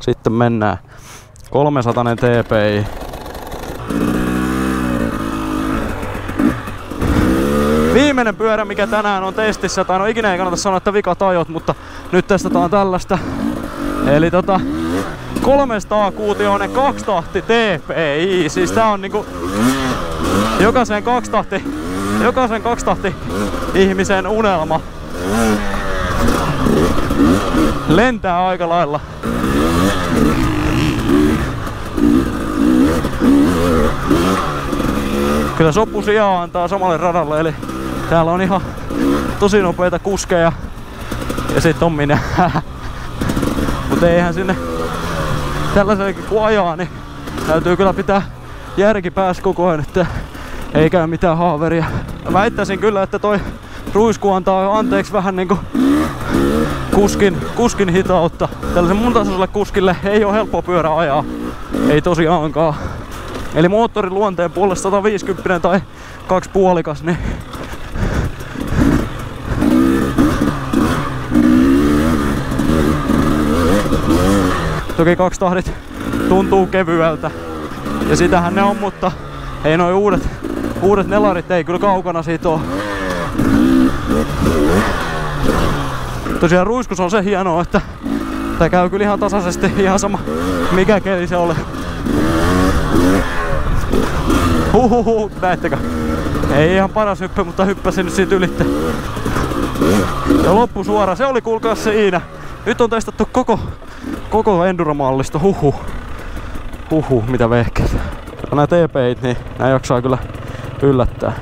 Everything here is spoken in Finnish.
sitten mennään. 300 TPI. Viimeinen pyörä, mikä tänään on testissä, tai no ikinä ei kannata sanoa, että vikat ajot, mutta nyt testataan tällaista. Eli tota, 300 kuutioinen kaksitahti TPI, siis tää on niinku jokaisen kaksitahti, jokaisen kaksitahti ihmisen unelma. Lentää aika lailla. Kyllä Sopu sijaa antaa samalle radalle, eli täällä on ihan tosi nopeita kuskeja. Ja sit on minä. Mutta eihän sinne tällaisenkin kun ajaa, niin täytyy kyllä pitää järki päässä koko ajan, että ei käy mitään haaveria. Väittäisin kyllä, että toi ruisku antaa anteeksi vähän niinku kuskin, kuskin hitautta. Tällaisen mun tasoiselle kuskille ei ole helppo pyörä ajaa. Ei tosiaankaan. Eli moottorin luonteen puolesta 150 tai kaksi puolikas, niin Toki kaksi tahdit tuntuu kevyeltä. Ja sitähän ne on, mutta ei noin uudet, uudet nelarit ei kyllä kaukana siitä oo. Tosiaan ruiskus on se hienoa, että tää käy kyllä ihan tasaisesti ihan sama mikä keli se oli. Huhuhu, näettekö? Ei ihan paras hyppy, mutta hyppäsin nyt siitä ylitte. Ja loppu suora, se oli kuulkaa siinä. Nyt on testattu koko, koko enduromallista, huhu. Huhu, mitä vehkeitä. Nämä TPit, niin nämä jaksaa kyllä yllättää.